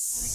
you